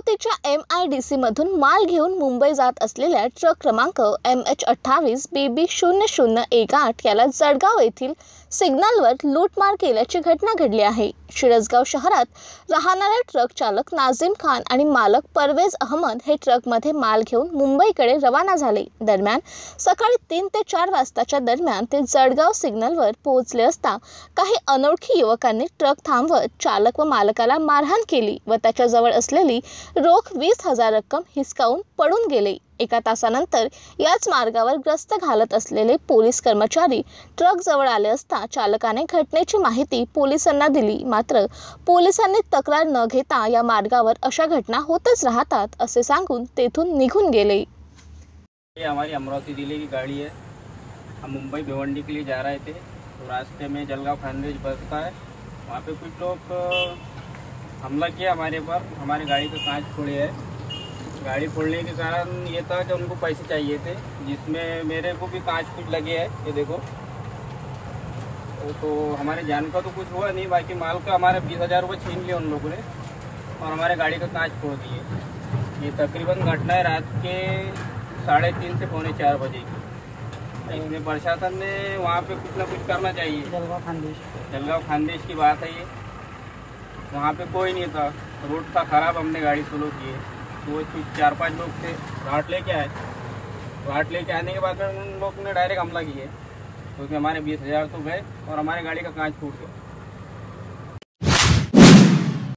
अमरावतीच्या M I D सीमधून माल घेऊन मुंबई जात असलेल्या ट्रक क्रमांक एम एच अठ्ठावीस बी बी शून्य शून्य एक आठ याला जळगाव येथील सिग्नलवर लूटमार केल्याची घटना घडली आहे. शिरसगाव शहरात राहणारा ट्रक चालक नाझीम खान आणि मालक परवेज अहमद हे ट्रकमध्ये माल घेऊन मुंबईकडे रवाना झाले. दरम्यान सकाळी तीन ते चार वाजताच्या दरम्यान ते जळगाव सिग्नलवर पोहोचले असता काही अनोळखी युवकांनी ट्रक थांबवत चालक व मालकाला मारहाण केली व त्याच्याजवळ असलेली रोख वीस हजार रक्कम हिसकावून पडून गेले. एका तासानंतर याच मार्गावर ग्रस्त घालत असलेले पोलीस कर्मचारी ट्रकजवळ आले असता चालकाने घटनेची माहिती पोलिसांना दिली. मात्र पोलिसांनी तक्रार न घेता या मार्गावर अशा घटना होतच राहतात असे सांगून तेथून निघून गेले. हमारी अमरावती जिले की गाड़ी है। हम मुंबई भिवंडी के लिए जा रहे थे। तो रास्ते में जलगांव खानदेश बसता है। वहाँ पे कुछ लोग हमला किया हमारे पर। हमारी गाड़ी का कांच फोड़े है। गाड़ी फोड़ने के कारण ये था कि उनको पैसे चाहिए थे जिसमें मेरे को भी कांच कुछ लगे है ये देखो। तो, तो हमारे जान का तो कुछ हुआ नहीं बाकी माल का हमारे बीस हज़ार रुपये छीन लिए उन लोगों ने और हमारे गाड़ी का कांच फोड़ दिए। ये तकरीबन घटना है रात के साढ़े तीन से पौने चार बजे की। इसमें प्रशासन ने वहाँ पे कुछ ना कुछ करना चाहिए। जलगांव खानदेश। जलगांव खानदेश की बात है ये। वहाँ पे कोई नहीं था। रोड था खराब, हमने गाड़ी स्लो की है। तो वो कुछ चार पाँच लोग थे। घाट लेके आए। घाट लेके आने के बाद में उन लोग ने डायरेक्ट हमला किए क्योंकि हमारे बीस हज़ार तो गए और हमारे गाड़ी का कांच फूट गया।